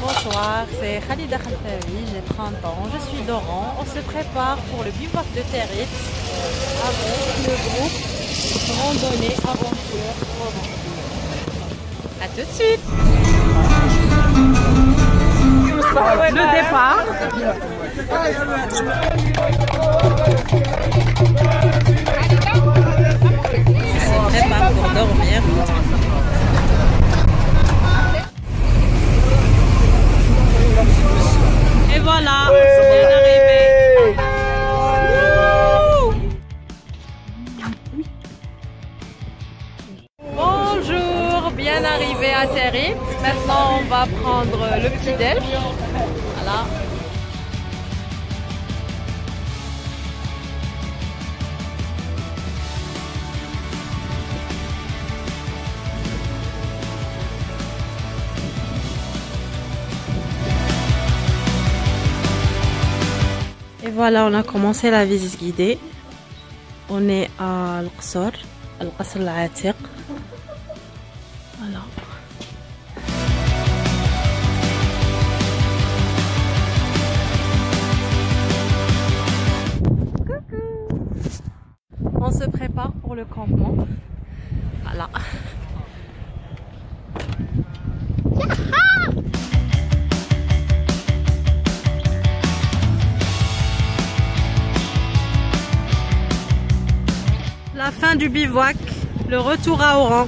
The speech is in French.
Bonsoir, c'est Khalida Khalfawi, j'ai 30 ans, je suis d'Oran. On se prépare pour le bivouac de Territ avec le groupe Randonnée Aventure A tout de suite. Le départ bien arrivé à Territ. Maintenant, on va prendre le petit déj. Voilà. Et voilà, on a commencé la visite guidée. On est à Al-Qasr, Al-Qasr al-Atiq. Voilà. Coucou On se prépare pour le campement. Voilà. La fin du bivouac, le retour à Oran.